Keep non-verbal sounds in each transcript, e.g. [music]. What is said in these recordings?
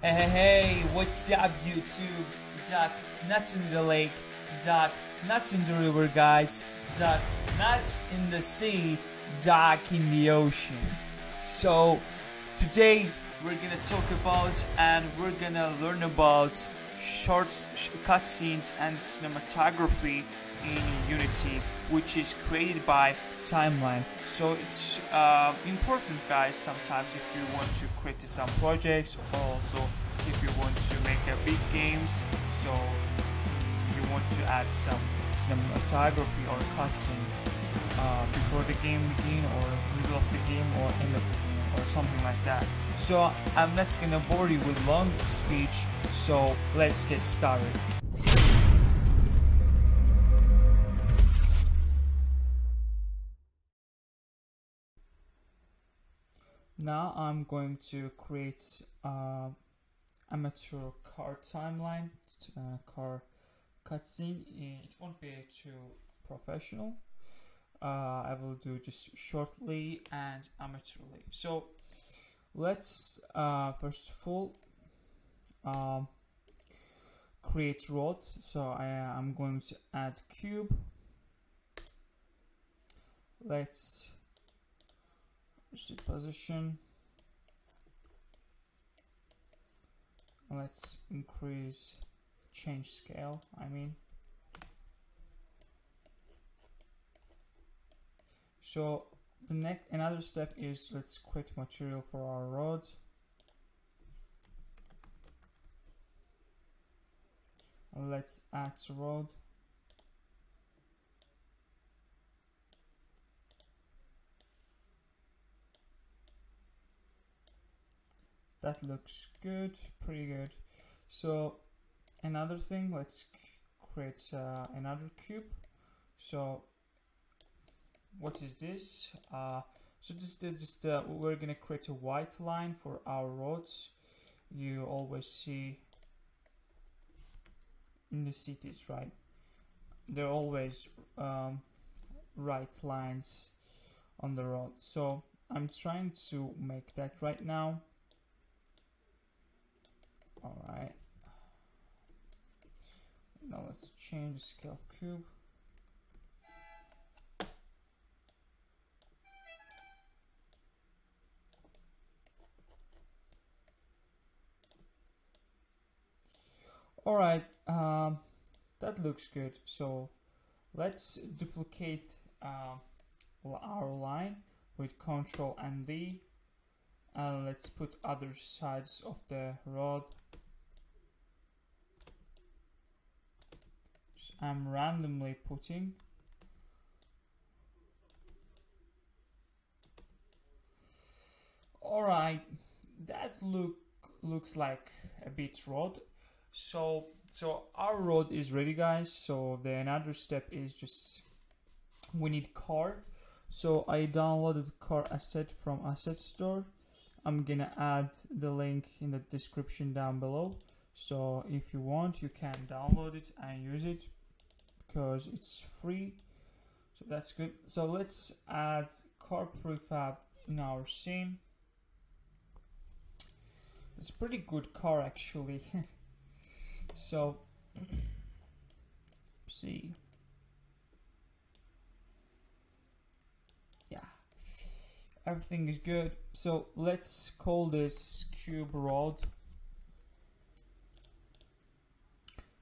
Hey, hey, what's up, YouTube? Duck, nuts in the lake. Duck, nuts in the river, guys. Duck, nuts in the sea. Duck in the ocean. So, today we're gonna talk about and we're gonna learn about short sh- cutscenes and cinematography in Unity, which is created by Timeline. So it's uh, important, guys. Sometimes if you want to create some projects, or also if you want to make a big games, so you want to add some cinematography or cutscene uh, before the game begin, or middle of the game, or end of the game, or something like that. So I'm not gonna bore you with long speech. So let's get started. Now I'm going to create amateur car timeline, uh, car cutscene. It won't be too professional. Uh, I will do just shortly and amateurly. So let's uh, first of all um, create road. So I am going to add cube. Let's position. Let's increase change scale. I mean. So the next another step is let's create material for our road. Let's add road. That looks good, pretty good. So another thing, let's create uh, another cube. So what is this? Uh, so just, just uh, we're gonna create a white line for our roads. You always see in the cities, right? They're always um, right lines on the road. So I'm trying to make that right now. All right. Now let's change the scale cube. all right um, that looks good so let's duplicate uh, our line with control and D and let's put other sides of the rod. So I'm randomly putting. All right that look looks like a bit rod. So so our rod is ready guys. So the another step is just we need car. So i downloaded car asset from asset store i'm gonna add the link in the description down below. So if you want you can download it and use it because it's free. So that's good. So let's add car prefab in our scene. It's pretty good car actually. [laughs] So, [clears throat] see. Everything is good. So let's call this cube rod.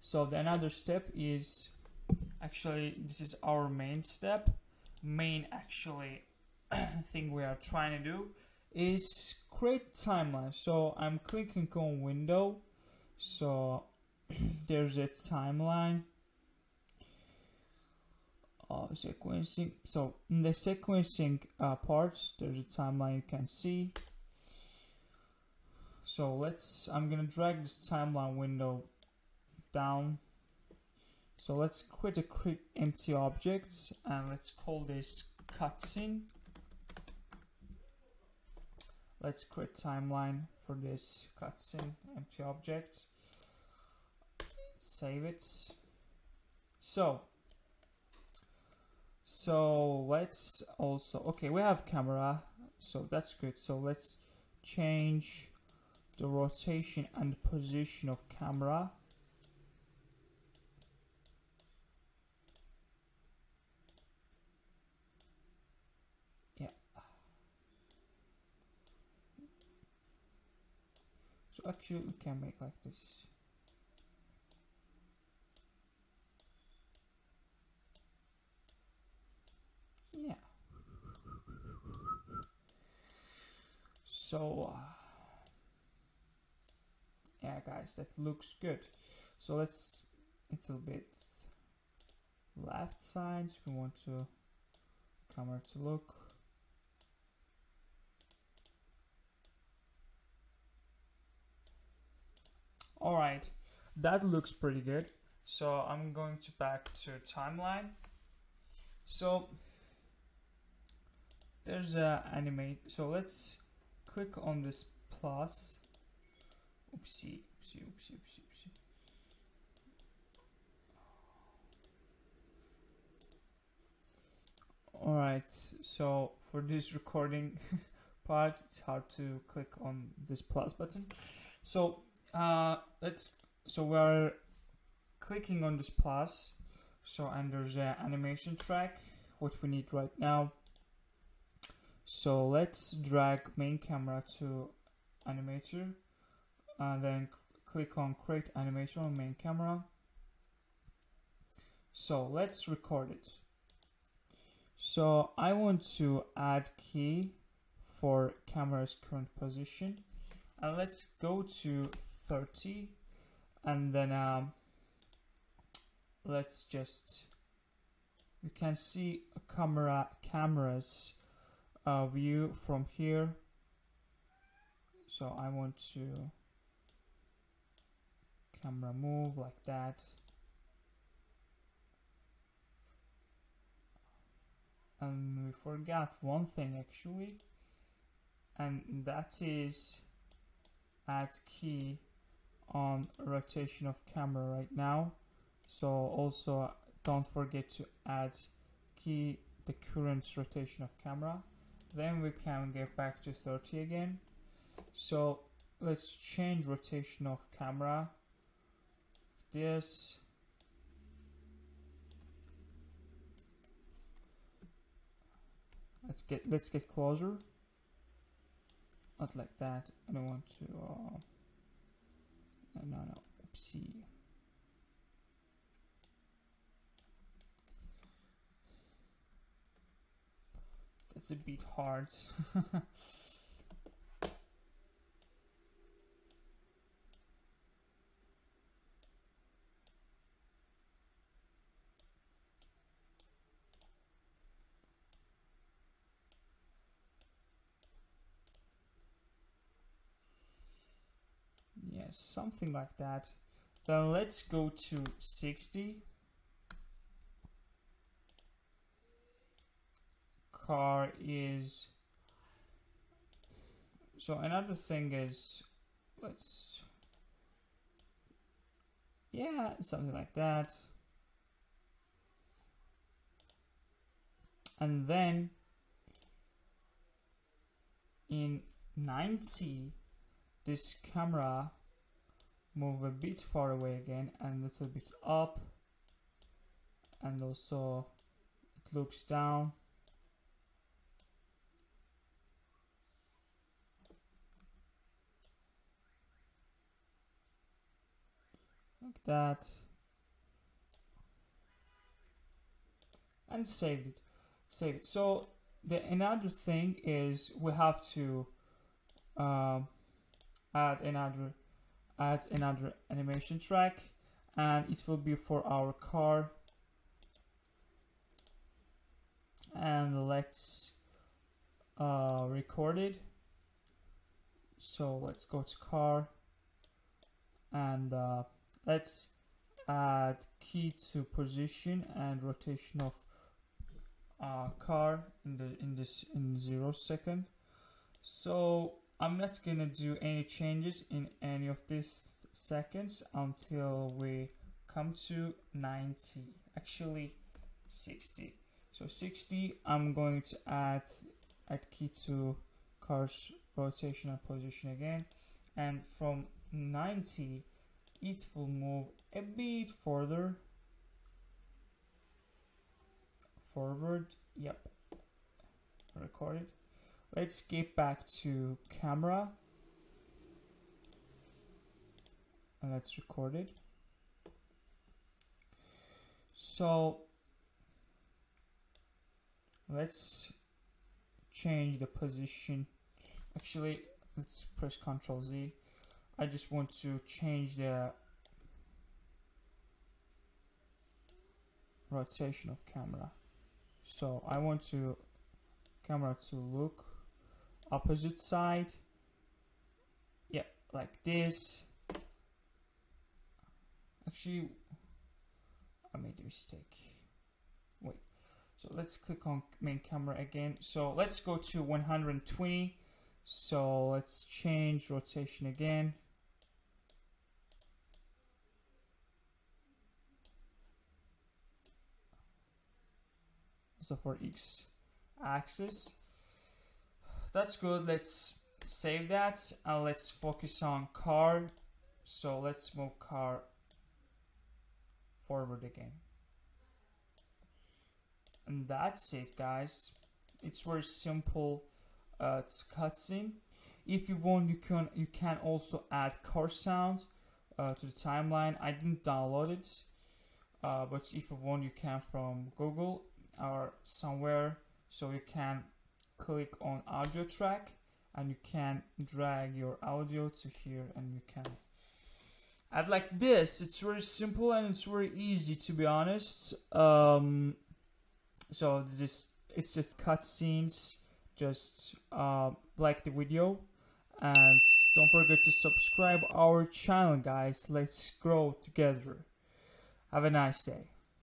So the another step is actually this is our main step. Main actually [coughs] thing we are trying to do is create timeline. So I'm clicking on window. So [coughs] there's a timeline uh, sequencing so in the sequencing uh, part there's a timeline you can see. So let's I'm gonna drag this timeline window down. So let's create a quick empty objects and let's call this cutscene. Let's create timeline for this cutscene empty objects. Save it. So so let's also okay we have camera so that's good. So let's change the rotation and position of camera. Yeah. So actually we can make like this yeah so uh, yeah guys that looks good. So let's it's a bit left side. We want to come camera to look. All right that looks pretty good. So I'm going to back to timeline. So there's a animate so let's click on this plus. Oopsie oopsie oopsie oopsie oopsie. All right so for this recording [laughs] part it's hard to click on this plus button. So uh let's so we're clicking on this plus. So and there's an animation track what we need right now so let's drag main camera to animator and then click on create animation on main camera. So let's record it. So I want to add key for camera's current position. And let's go to 30 and then um, let's just you can see camera cameras view from here. So I want to camera move like that. And we forgot one thing actually. And that is add key on rotation of camera right now. So also don't forget to add key the current rotation of camera then we can get back to 30 again. So let's change rotation of camera. This. Let's get let's get closer. Not like that. I don't want to uh, no no oopsie that's a bit hard. [laughs] Yes something like that. Then let's go to 60 car is so another thing is let's yeah something like that. And then in 90 this camera move a bit far away again and a little bit up. And also it looks down that. And save it. Save it. So the another thing is we have to uh, add another add another animation track. And it will be for our car. And let's uh, record it. So let's go to car. And uh, let's add key to position and rotation of uh, car in the in this in zero second. So I'm not gonna do any changes in any of these seconds until we come to 90 actually 60 so 60 I'm going to add add key to car's rotation and position again. And from 90 it will move a bit further. Forward yep. Recorded let's get back to camera. And let's record it. So let's change the position. Actually let's press ctrl Z I just want to change the rotation of camera. So I want to camera to look opposite side. Yeah like this. Actually I made a mistake. Wait. So let's click on main camera again. So let's go to 120 so let's change rotation again so for x axis that's good. Let's save that and let's focus on car. So let's move car forward again. And that's it guys. It's very simple uh, it's cutscene. If you want you can you can also add car sound uh, to the timeline. I didn't download it uh, but if you want you can from Google or somewhere so you can click on audio track and you can drag your audio to here and you can add like this. It's very simple and it's very easy to be honest. Um, so just it's just cutscenes just uh, like the video. And don't forget to subscribe our channel guys. Let's grow together. Have a nice day